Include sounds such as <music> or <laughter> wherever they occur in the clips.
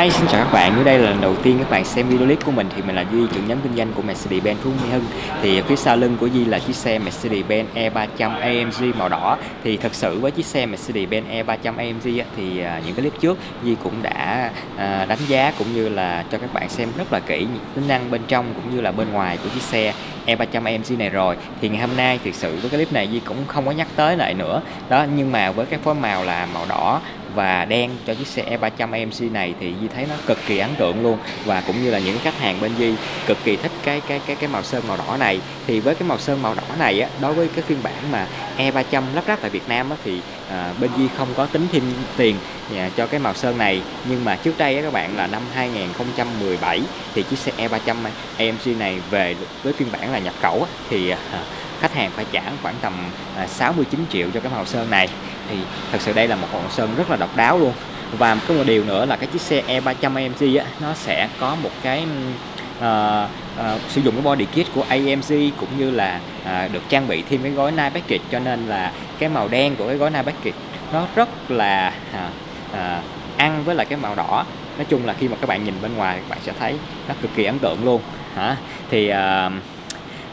Hi, xin chào các bạn. Nếu đây là lần đầu tiên các bạn xem video clip của mình thì mình là Duy, trưởng nhóm kinh doanh của Mercedes-Benz Phú Mỹ Hưng. Thì phía sau lưng của Duy là chiếc xe Mercedes-Benz E300 AMG màu đỏ. Thì thật sự với chiếc xe Mercedes-Benz E300 AMG thì à, những cái clip trước Duy cũng đã à, đánh giá cũng như là cho các bạn xem rất là kỹ những tính năng bên trong cũng như là bên ngoài của chiếc xe E300 AMG này rồi. Thì ngày hôm nay thực sự với cái clip này Duy cũng không có nhắc tới lại nữa. Đó, nhưng mà với cái phối màu là màu đỏ và đen cho chiếc xe E300MC này thì di thấy nó cực kỳ ấn tượng luôn. Và cũng như là những khách hàng bên di cực kỳ thích cái cái cái cái màu sơn màu đỏ này. Thì với cái màu sơn màu đỏ này á đối với cái phiên bản mà E300 lắp ráp tại Việt Nam á, thì à, bên di không có tính thêm tiền nhà cho cái màu sơn này. Nhưng mà trước đây á, các bạn là năm 2017 thì chiếc xe E300 AMG này về với phiên bản là nhập khẩu á, thì à, khách hàng phải trả khoảng tầm à, 69 triệu cho cái màu sơn này. Thì thật sự đây là một màu sơn rất là độc đáo luôn. Và có một điều nữa là cái chiếc xe E300 AMG á, nó sẽ có một cái uh, uh, sử dụng cái body kit của AMG cũng như là uh, được trang bị thêm cái gói night package. Cho nên là cái màu đen của cái gói night package nó rất là uh, uh, ăn với lại cái màu đỏ. Nói chung là khi mà các bạn nhìn bên ngoài các bạn sẽ thấy nó cực kỳ ấn tượng luôn. Hả? Thì uh,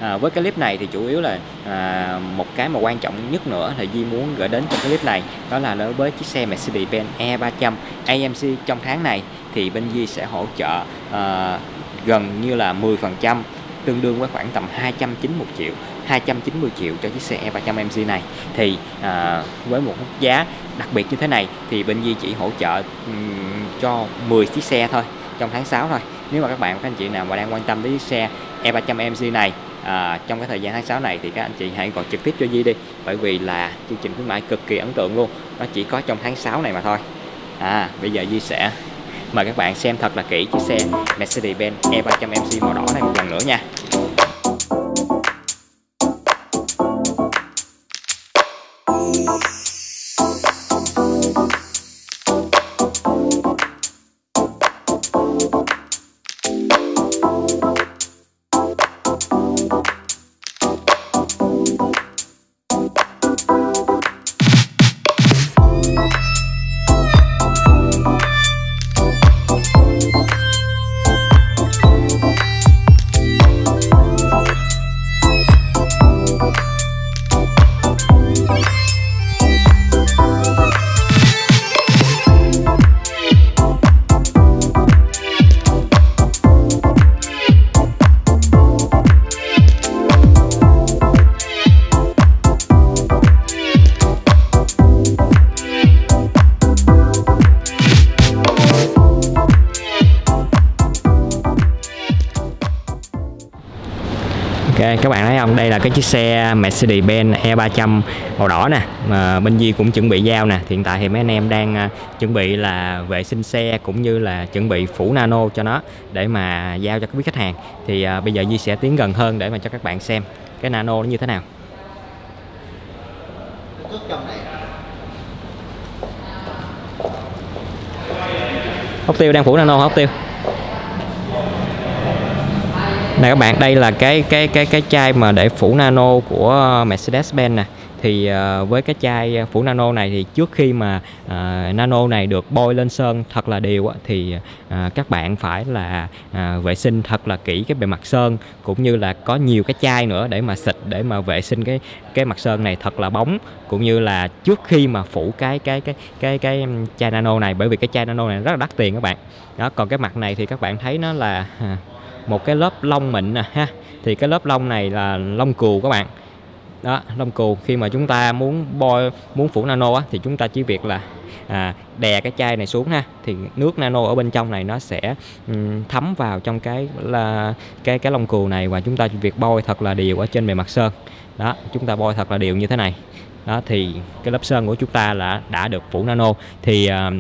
à, với cái clip này thì chủ yếu là à, một cái mà quan trọng nhất nữa là Di muốn gửi đến trong cái clip này đó là đối với chiếc xe Mercedes-Benz E300 amc trong tháng này thì bên Di sẽ hỗ trợ à, gần như là 10% tương đương với khoảng tầm 291 triệu 290 triệu cho chiếc xe E300 amc này. Thì à, với một mức giá đặc biệt như thế này thì bên Di chỉ hỗ trợ um, cho 10 chiếc xe thôi trong tháng 6 thôi. Nếu mà các bạn các anh chị nào mà đang quan tâm đến chiếc xe E300 AMG này à, trong cái thời gian tháng 6 này thì các anh chị hãy gọi trực tiếp cho Di đi bởi vì là chương trình khuyến mãi cực kỳ ấn tượng luôn. Nó chỉ có trong tháng 6 này mà thôi. À bây giờ Di sẽ mời các bạn xem thật là kỹ chiếc xe Mercedes-Benz E300 MC màu đỏ này một lần nữa nha. Các bạn thấy không? Đây là cái chiếc xe Mercedes-Benz E300 màu đỏ nè. Mà bên Di cũng chuẩn bị giao nè. Hiện tại thì mấy anh em đang à, chuẩn bị là vệ sinh xe cũng như là chuẩn bị phủ nano cho nó để mà giao cho các quý khách hàng. Thì à, bây giờ Di sẽ tiến gần hơn để mà cho các bạn xem cái nano nó như thế nào. Hốc tiêu đang phủ nano hốc tiêu này các bạn đây là cái cái cái cái chai mà để phủ nano của ờ, Mercedes-Benz nè. Thì uh, với cái chai ờ, phủ nano này thì trước khi mà uh, nano này được bôi lên sơn thật là đều á, thì uh, các bạn phải là uh, vệ sinh thật là kỹ cái bề mặt sơn cũng như là có nhiều cái chai nữa để mà xịt để mà vệ sinh cái cái mặt sơn này thật là bóng. Cũng như là trước khi mà phủ cái cái cái cái cái chai nano này bởi vì cái chai nano này rất là đắt tiền các bạn. Đó còn cái mặt này thì các bạn thấy nó là uh, một cái lớp lông mịn nè ha. Thì cái lớp lông này là lông cừu các bạn. Đó lông cừu. Khi mà chúng ta muốn bôi muốn phủ nano á, thì chúng ta chỉ việc là à, đè cái chai này xuống ha. Thì nước nano ở bên trong này nó sẽ um, thấm vào trong cái là cái cái lông cừu này và chúng ta chỉ việc bôi thật là đều ở trên bề mặt sơn. Đó chúng ta bôi thật là đều như thế này. Đó thì cái lớp sơn của chúng ta là đã được phủ nano. Thì uh,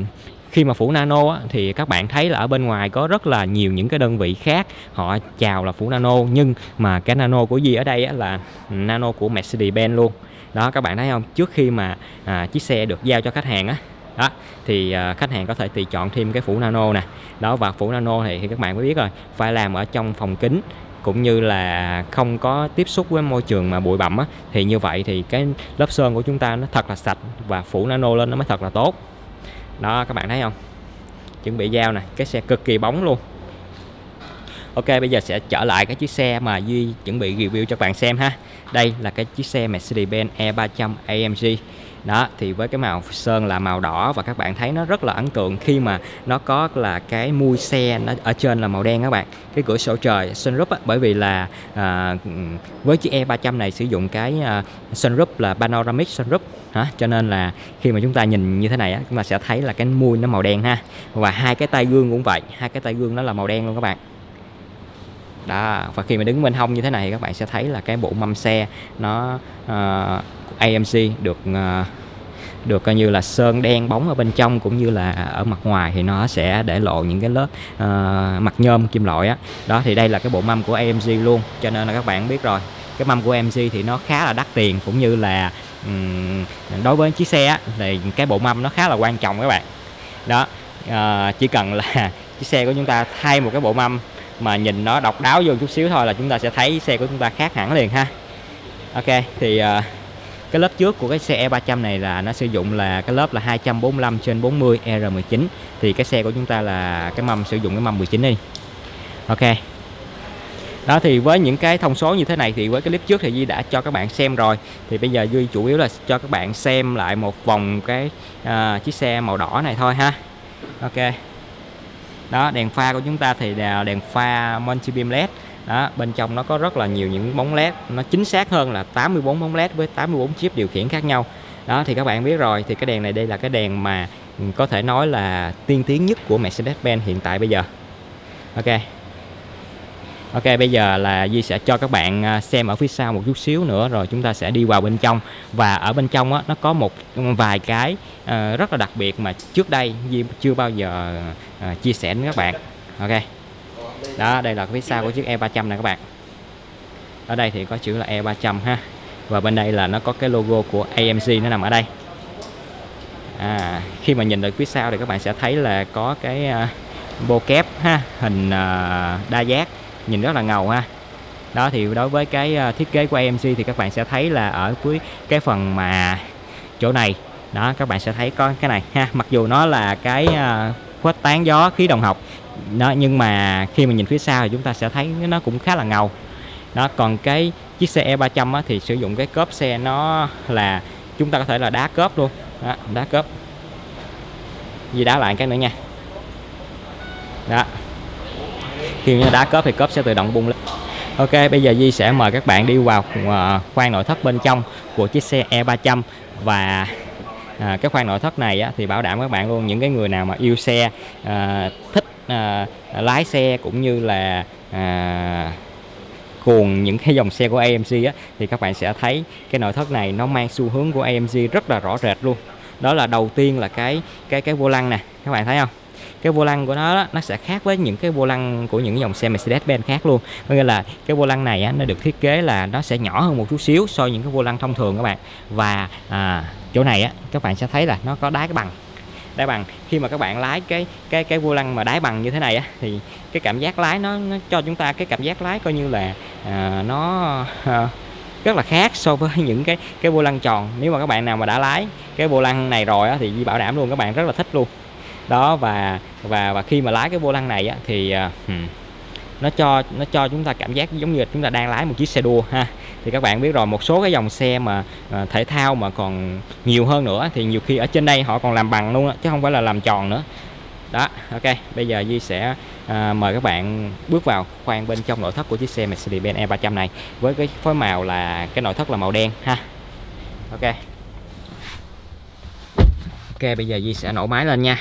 khi mà phủ nano á, thì các bạn thấy là ở bên ngoài có rất là nhiều những cái đơn vị khác họ chào là phủ nano nhưng mà cái nano của gì ở đây á, là nano của Mercedes-Benz luôn. Đó các bạn thấy không? Trước khi mà à, chiếc xe được giao cho khách hàng á đó thì à, khách hàng có thể tùy chọn thêm cái phủ nano nè. Đó và phủ nano thì, thì các bạn mới biết rồi phải làm ở trong phòng kính cũng như là không có tiếp xúc với môi trường mà bụi bặm á. Thì như vậy thì cái lớp sơn của chúng ta nó thật là sạch và phủ nano lên nó mới thật là tốt đó, các bạn thấy không? Chuẩn bị giao nè, cái xe cực kỳ bóng luôn. Ok, bây giờ sẽ trở lại cái chiếc xe mà Duy chuẩn bị review cho các bạn xem ha. Đây là cái chiếc xe Mercedes-Benz E300 AMG đó thì với cái màu sơn là màu đỏ và các bạn thấy nó rất là ấn tượng khi mà nó có là cái mui xe nó ở trên là màu đen các bạn. Cái cửa sổ trời sunroof á, bởi vì là à, với chiếc E300 này sử dụng cái à, sunroof là panoramic sunroof hả? Cho nên là khi mà chúng ta nhìn như thế này á, chúng ta sẽ thấy là cái mui nó màu đen ha. Và hai cái tay gương cũng vậy hai cái tay gương nó là màu đen luôn các bạn đó và khi mà đứng bên hông như thế này các bạn sẽ thấy là cái bộ mâm xe nó ờ, uh, AMC được uh, được coi như là sơn đen bóng ở bên trong cũng như là ở mặt ngoài thì nó sẽ để lộ những cái lớp uh, mặt nhôm kim loại á. Đó thì đây là cái bộ mâm của AMG luôn cho nên là các bạn biết rồi. Cái mâm của AMG thì nó khá là đắt tiền cũng như là um, đối với chiếc xe á, thì cái bộ mâm nó khá là quan trọng các bạn. Đó uh, chỉ cần là <laughs> chiếc xe của chúng ta thay một cái bộ mâm mà nhìn nó độc đáo vô chút xíu thôi là chúng ta sẽ thấy xe của chúng ta khác hẳn liền ha. Ok thì uh, cái lớp trước của cái xe E300 này là nó sử dụng là cái lớp là 245 trên 40 R19 thì cái xe của chúng ta là cái mâm sử dụng cái mâm 19 đi. Ok. Đó thì với những cái thông số như thế này thì với cái clip trước thì Duy đã cho các bạn xem rồi. Thì bây giờ Duy chủ yếu là cho các bạn xem lại một vòng cái uh, chiếc xe màu đỏ này thôi ha. Ok đó, đèn pha của chúng ta thì là đèn pha multi beam led đó, bên trong nó có rất là nhiều những bóng led. Nó chính xác hơn là 84 bóng led với 84 chip điều khiển khác nhau. Đó, thì các bạn biết rồi, thì cái đèn này đây là cái đèn mà có thể nói là tiên tiến nhất của Mercedes-Benz hiện tại bây giờ. Ok. Ok bây giờ là Di sẽ cho các bạn à, xem ở phía sau một chút xíu nữa rồi chúng ta sẽ đi vào bên trong. Và ở bên trong á, nó có một vài cái uh, rất là đặc biệt mà trước đây Di chưa bao giờ uh, chia sẻ với các bạn. Ok. Đó đây là phía sau của chiếc E300 này các bạn. Ở đây thì có chữ là E300 ha. Và bên đây là nó có cái logo của AMG nó nằm ở đây. À, khi mà nhìn được phía sau thì các bạn sẽ thấy là có cái uh, bô kép ha hình uh, đa giác nhìn rất là ngầu ha. Đó thì đối với cái ờ, thiết kế của AMC thì các bạn sẽ thấy là ở cuối cái phần mà chỗ này. Đó các bạn sẽ thấy có cái này ha. Mặc dù nó là cái ờ, khuếch tán gió khí đồng học đó nhưng mà khi mà nhìn phía sau thì chúng ta sẽ thấy nó cũng khá là ngầu. Đó còn cái chiếc xe E300 á, thì sử dụng cái cốp xe nó là chúng ta có thể là đá cốp luôn. Đó, đá cốp. Gì đá lại cái nữa nha. Đó khi đá cốp thì cốp sẽ tự động bung lên. Ok bây giờ Di sẽ mời các bạn đi vào ờ, khoang nội thất bên trong của chiếc xe E300 và à, cái khoang nội thất này á, thì bảo đảm các bạn luôn những cái người nào mà yêu xe à, thích à, lái xe cũng như là à, cuồng những cái dòng xe của AMG á, thì các bạn sẽ thấy cái nội thất này nó mang xu hướng của AMG rất là rõ rệt luôn. Đó là đầu tiên là cái cái cái vô lăng nè các bạn thấy không? Cái vô lăng của nó đó, nó sẽ khác với những cái vô lăng của những dòng xe Mercedes-Benz khác luôn. Có nghĩa là cái vô lăng này á, nó được thiết kế là nó sẽ nhỏ hơn một chút xíu so với những cái vô lăng thông thường các bạn. Và à, chỗ này á các bạn sẽ thấy là nó có đá cái bằng. Đáy bằng khi mà các bạn lái cái cái cái vô lăng mà đáy bằng như thế này á thì cái cảm giác lái nó, nó cho chúng ta cái cảm giác lái coi như là à, nó à, rất là khác so với <laughs> những cái cái vô lăng tròn. Nếu mà các bạn nào mà đã lái cái vô lăng này rồi á, thì bảo đảm luôn các bạn rất là thích luôn đó và và và khi mà lái cái vô lăng này á, thì uh, nó cho nó cho chúng ta cảm giác giống như chúng ta đang lái một chiếc xe đua ha. Thì các bạn biết rồi một số cái dòng xe mà uh, thể thao mà còn nhiều hơn nữa thì nhiều khi ở trên đây họ còn làm bằng luôn đó, chứ không phải là làm tròn nữa. Đó ok bây giờ Di sẽ à, mời các bạn bước vào khoang bên trong nội thất của chiếc xe Mercedes-Benz E300 này với cái phối màu là cái nội thất là màu đen ha. Ok. Ok bây giờ Di sẽ nổ máy lên nha.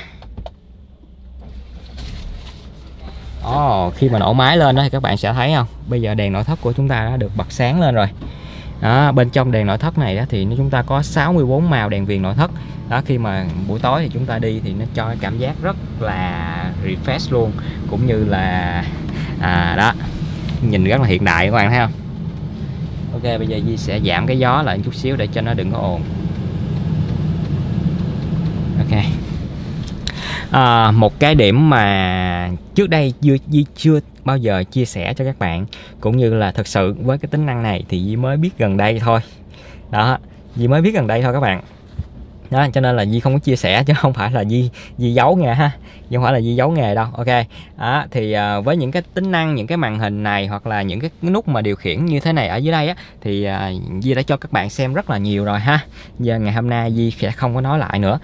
Ồ, oh, khi mà nổ máy lên đó thì các bạn sẽ thấy không? Bây giờ đèn nội thất của chúng ta đã được bật sáng lên rồi. Đó, bên trong đèn nội thất này đó thì chúng ta có 64 màu đèn viền nội thất. Đó khi mà buổi tối thì chúng ta đi thì nó cho cảm giác rất là refresh luôn cũng như là à, đó nhìn rất là hiện đại các bạn thấy không? Ok bây giờ Di sẽ giảm cái gió lại chút xíu để cho nó đừng có ồn. Ok à, một cái điểm mà trước đây chưa chưa bao giờ chia sẻ cho các bạn cũng như là thật sự với cái tính năng này thì Di mới biết gần đây thôi. Đó Di mới biết gần đây thôi các bạn. Đó cho nên là Di không có chia sẻ chứ không phải là Di Di giấu nghề ha. Chứ không phải là Di giấu nghề đâu ok. Đó thì uh, với những cái tính năng những cái màn hình này hoặc là những cái nút mà điều khiển như thế này ở dưới đây á thì à, uh, Di đã cho các bạn xem rất là nhiều rồi ha. Giờ ngày hôm nay Di sẽ không có nói lại nữa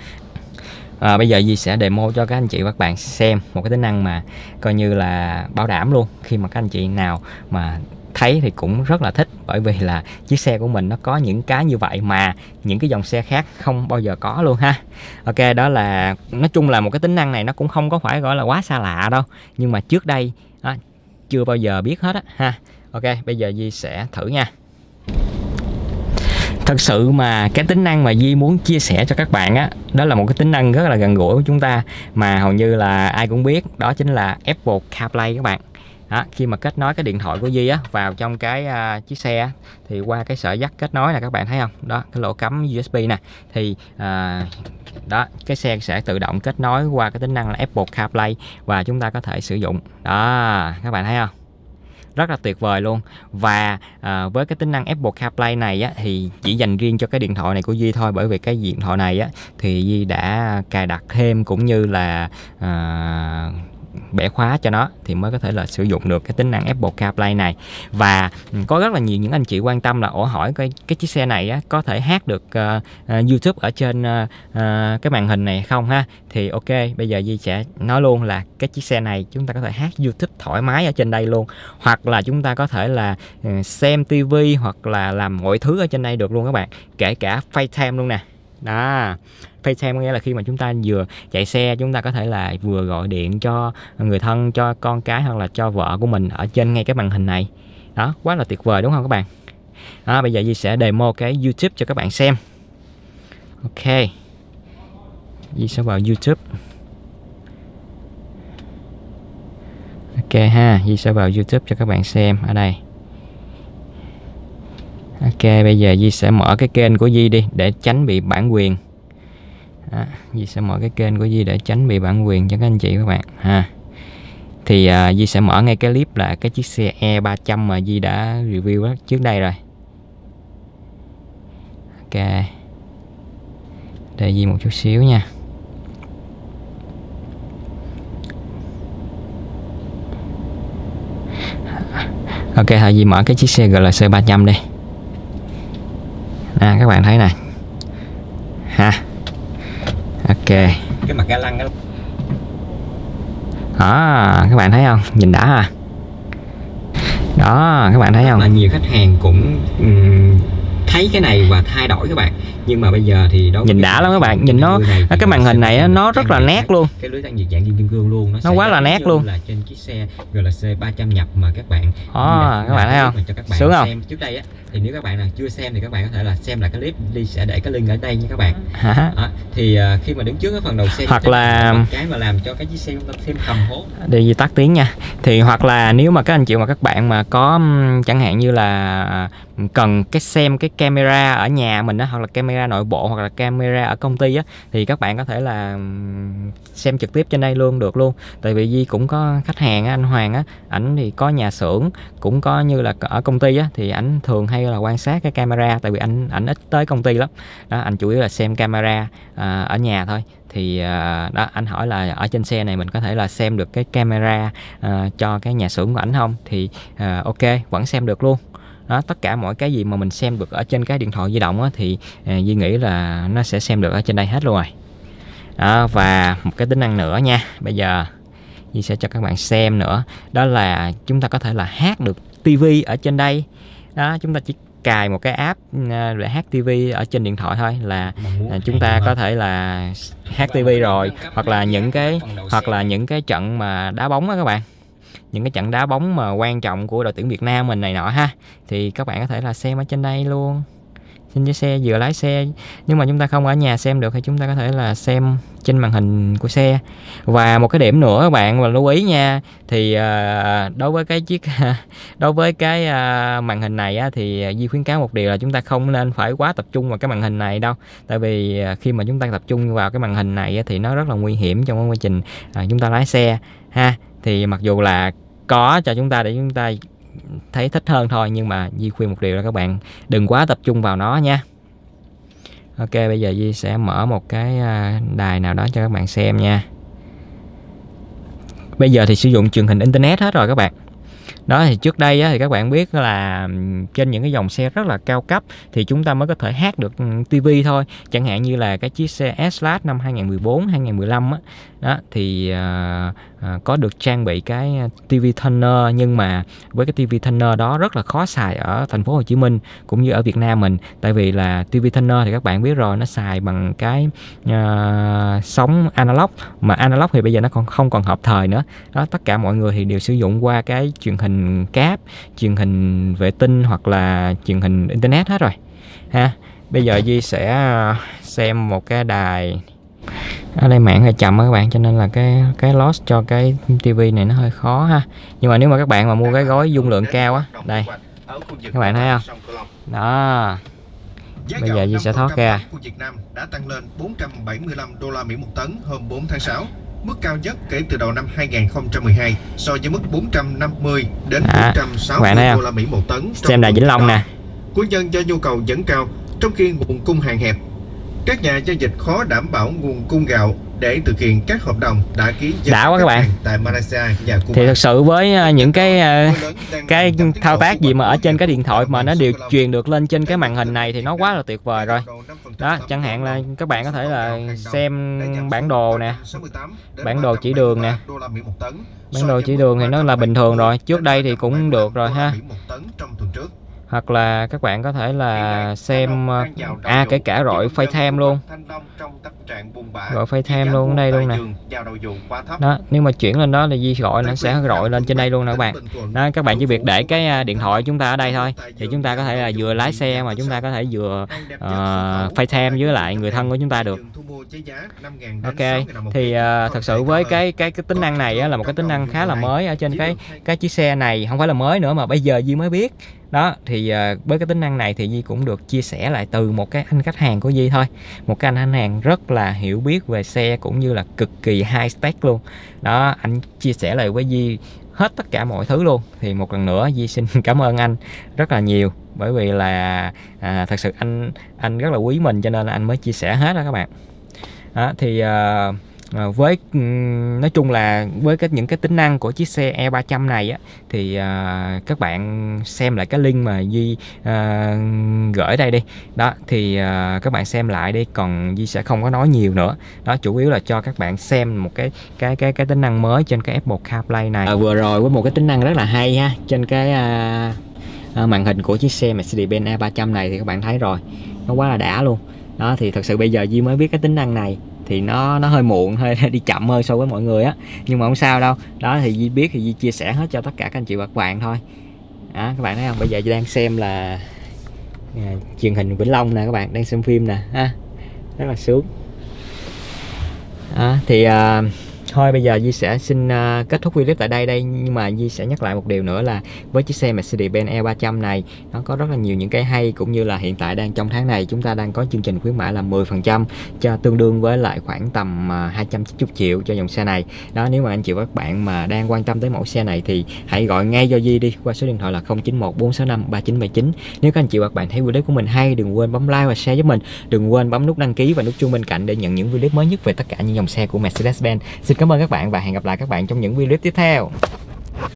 à, bây giờ Di sẽ demo cho các anh chị và các bạn xem một cái tính năng mà coi như là bảo đảm luôn. Khi mà các anh chị nào mà thấy thì cũng rất là thích bởi vì là chiếc xe của mình nó có những cái như vậy mà những cái dòng xe khác không bao giờ có luôn ha. Ok đó là nói chung là một cái tính năng này nó cũng không có phải gọi là quá xa lạ đâu nhưng mà trước đây đó, chưa bao giờ biết hết á ha. Ok bây giờ Di sẽ thử nha thật sự mà cái tính năng mà Di muốn chia sẻ cho các bạn á đó là một cái tính năng rất là gần gũi của chúng ta. Mà hầu như là ai cũng biết đó chính là Apple CarPlay các bạn. Đó, khi mà kết nối cái điện thoại của Di á vào trong cái uh, chiếc xe thì qua cái sợi dắt kết nối là các bạn thấy không? Đó cái lỗ cắm USB nè. Thì uh, đó cái xe sẽ tự động kết nối qua cái tính năng là Apple CarPlay và chúng ta có thể sử dụng. Đó các bạn thấy không? Rất là tuyệt vời luôn. Và à, với cái tính năng Apple CarPlay này á, thì chỉ dành riêng cho cái điện thoại này của duy thôi. Bởi vì cái điện thoại này á, thì duy đã cài đặt thêm cũng như là à, bẻ khóa cho nó thì mới có thể là sử dụng được cái tính năng Apple CarPlay này. Và ừ, có rất là nhiều những anh chị quan tâm là ổ hỏi cái cái chiếc xe này á, có thể hát được uh, uh, YouTube ở trên uh, uh, cái màn hình này không ha? Thì ok bây giờ Di sẽ nói luôn là cái chiếc xe này chúng ta có thể hát YouTube thoải mái ở trên đây luôn. Hoặc là chúng ta có thể là uh, xem TV hoặc là làm mọi thứ ở trên đây được luôn các bạn kể cả FaceTime luôn nè. Đó. FaceTime có nghĩa là khi mà chúng ta vừa chạy xe chúng ta có thể là vừa gọi điện cho người thân cho con cái hoặc là cho vợ của mình ở trên ngay cái màn hình này. Đó quá là tuyệt vời đúng không các bạn? Đó, bây giờ Di sẽ demo cái YouTube cho các bạn xem. Ok. Di sẽ vào YouTube. Ok ha Di sẽ vào YouTube cho các bạn xem ở đây. Ok bây giờ Di sẽ mở cái kênh của Di đi để tránh bị bản quyền à, Di sẽ mở cái kênh của Di để tránh bị bản quyền cho các anh chị các bạn ha. Thì à, Di sẽ mở ngay cái clip là cái chiếc xe E300 mà Di đã review đó trước đây rồi. Ok. Để Di một chút xíu nha. Ok thôi Di mở cái chiếc xe GLC 300 đi. À, các bạn thấy nè. Ha ok. Cái mặt ga lăng đó đó các bạn thấy không? Nhìn đã à đó các bạn thấy không? là nhiều khách hàng cũng um, thấy cái này và thay đổi các bạn. Nhưng mà bây giờ thì đối nhìn đã lắm các bạn. nhìn nó cái màn hình này nó rất là nét luôn. cái lưới tản nhiệt dạng kim cương luôn. Nó, nó quá là nét luôn. là trên chiếc xe GLC 300 nhập mà các bạn à, các bạn thấy không? cho các bạn sướng không? xem trước đây á thì nếu các bạn nào chưa xem thì các bạn có thể là xem lại cái clip đi sẽ để cái link ở đây nha các bạn. À, thì uh, khi mà đứng trước cái phần đầu xe hoặc là cái mà làm cho cái chiếc xe chúng ta thêm hầm hố. Để gì tắt tiếng nha. Thì hoặc là nếu mà các anh chị mà các bạn mà có chẳng hạn như là cần cái xem cái camera ở nhà mình đó hoặc là camera nội bộ hoặc là camera ở công ty á thì các bạn có thể là xem trực tiếp trên đây luôn được luôn. Tại vì Di cũng có khách hàng á, anh Hoàng á ảnh thì có nhà xưởng cũng có như là ở công ty á thì ảnh thường hay là quan sát cái camera tại vì anh ảnh ít tới công ty lắm. Đó anh chủ yếu là xem camera à, ở nhà thôi. Thì à, đó anh hỏi là ở trên xe này mình có thể là xem được cái camera à, cho cái nhà xưởng của ảnh không? Thì à, ok vẫn xem được luôn. Đó tất cả mọi cái gì mà mình xem được ở trên cái điện thoại di động á, thì à, Duy nghĩ là nó sẽ xem được ở trên đây hết luôn rồi. Đó, và một cái tính năng nữa nha. Bây giờ Duy sẽ cho các bạn xem nữa. Đó là chúng ta có thể là hát được tivi ở trên đây đó chúng ta chỉ cài một cái app à, để hát TV ở trên điện thoại thôi là à, chúng ta có thể là hát TV rồi hoặc là những cái hoặc là những cái trận mà đá bóng á các bạn. Những cái trận đá bóng mà quan trọng của đội tuyển Việt Nam mình này nọ ha. Thì các bạn có thể là xem ở trên đây luôn trên cái xe vừa lái xe nhưng mà chúng ta không ở nhà xem được thì chúng ta có thể là xem trên màn hình của xe. Và một cái điểm nữa các bạn mà lưu ý nha thì à, đối với cái chiếc <laughs> đối với cái à, màn hình này á, thì Di khuyến cáo một điều là chúng ta không nên phải quá tập trung vào cái màn hình này đâu. Tại vì à, khi mà chúng ta tập trung vào cái màn hình này á, thì nó rất là nguy hiểm trong quá trình chúng ta lái xe ha. Thì mặc dù là có cho chúng ta để chúng ta thấy thích hơn thôi, nhưng mà Di khuyên một điều là các bạn, đừng quá tập trung vào nó nha. Ok, bây giờ Di sẽ mở một cái à, đài nào đó cho các bạn xem nha. Bây giờ thì sử dụng truyền hình internet hết rồi các bạn đó thì trước đây á, thì các bạn biết là trên những cái dòng xe rất là cao cấp thì chúng ta mới có thể hát được TV thôi. Chẳng hạn như là cái chiếc xe S-Class năm 2014 2015 á. Đó thì uh, có được trang bị cái à, TV tuner nhưng mà với cái TV tuner đó rất là khó xài ở thành phố Hồ Chí Minh cũng như ở Việt Nam mình. Tại vì là TV tuner thì các bạn biết rồi nó xài bằng cái uh, sóng analog mà analog thì bây giờ nó còn không còn hợp thời nữa. Đó tất cả mọi người thì đều sử dụng qua cái truyền hình cáp, truyền hình vệ tinh hoặc là truyền hình internet hết rồi, ha. Bây giờ Di sẽ ờ, xem một cái đài, ở đây mạng hơi chậm các bạn, cho nên là cái cái loss cho cái tivi này nó hơi khó ha. Nhưng mà nếu mà các bạn mà mua cái gói dung lượng cao á, đây, các bạn thấy không? Đó. Bây giờ Di sẽ thoát ra. Của Việt Nam đã tăng lên 475 đô la Mỹ một tấn hôm 4 tháng 6 mức cao nhất kể từ đầu năm 2012 so với mức 450 đến à, 460 đô la Mỹ một tấn. Xem đài Vĩnh Long nè. Nguyên nhân do nhu cầu vẫn cao trong khi nguồn cung hạn hẹp các nhà giao dịch khó đảm bảo nguồn cung gạo để thực hiện các hợp đồng đã ký đã quá các bạn. tại Malaysia và Cuba. thì thực sự với ờ, những cái ờ, cái thao tác gì mà ở trên cái điện thoại mà nó đều truyền được lên trên cái màn hình này thì nó quá là tuyệt vời rồi. đó chẳng hạn là các bạn có thể là xem bản đồ nè bản đồ chỉ đường nè. bản đồ chỉ đường thì nó là bình thường rồi. trước đây thì cũng được rồi ha hoặc là các bạn có thể là xem à kể cả rọi phây tham luôn. gọi phây tham luôn ở đây luôn nè. đó nếu mà chuyển lên đó thì di gọi nó sẽ gọi lên trên đây luôn nè các bạn. đó các bạn chỉ việc để cái à, điện thoại chúng ta ở đây thôi. Thì chúng ta có thể là vừa lái xe mà chúng ta có thể vừa uh, phây tham với lại người thân của chúng ta được. Ok thì uh, thật sự với cái cái cái tính năng này á, là một cái tính năng khá là mới ở trên cái cái chiếc xe này không phải là mới nữa mà bây giờ Di mới biết đó thì à, với cái tính năng này thì Di cũng được chia sẻ lại từ một cái anh khách hàng của Di thôi. Một cái anh khách hàng rất là hiểu biết về xe cũng như là cực kỳ high spec luôn. Đó anh chia sẻ lại với Di hết tất cả mọi thứ luôn. Thì một lần nữa Di xin <laughs> cảm ơn anh rất là nhiều bởi vì là à, thật sự anh anh rất là quý mình cho nên là anh mới chia sẻ hết đó các bạn. Đó, thì uh, À, với ừ, nói chung là với cái những cái tính năng của chiếc xe E300 này á thì à, các bạn xem lại cái link mà di à, gửi đây đi. Đó thì à, các bạn xem lại đi còn di sẽ không có nói nhiều nữa. Đó chủ yếu là cho các bạn xem một cái cái cái cái tính năng mới trên cái Apple CarPlay này. À, vừa rồi với một cái tính năng rất là hay ha trên cái à, à, màn hình của chiếc xe Mercedes-Benz E300 này thì các bạn thấy rồi nó quá là đã luôn. Đó thì thật sự bây giờ di mới biết cái tính năng này thì nó nó hơi muộn hơi <laughs> đi chậm hơn so với mọi người á. Nhưng mà không sao đâu. Đó thì Di biết thì Di chia sẻ hết cho tất cả các anh chị và các bạn thôi. Đó, các bạn thấy không? Bây giờ Di đang xem là à, truyền hình Vĩnh Long nè các bạn đang xem phim nè ha. Rất là sướng. Đó, thì à, thôi bây giờ Di sẽ xin uh, kết thúc video tại đây đây nhưng mà Di sẽ nhắc lại một điều nữa là với chiếc xe Mercedes-Benz E300 này nó có rất là nhiều những cái hay cũng như là hiện tại đang trong tháng này chúng ta đang có chương trình khuyến mãi là 10% cho tương đương với lại khoảng tầm à, uh, 290 triệu cho dòng xe này. Đó nếu mà anh chị và các bạn mà đang quan tâm tới mẫu xe này thì hãy gọi ngay cho Di đi qua số điện thoại là 091 465 3979 nếu các anh chị và các bạn thấy video của mình hay đừng quên bấm like và share với mình. Đừng quên bấm nút đăng ký và nút chuông bên cạnh để nhận những video mới nhất về tất cả những dòng xe của Mercedes-Benz. Xin cảm cảm ơn các bạn và hẹn gặp lại các bạn trong những video tiếp theo.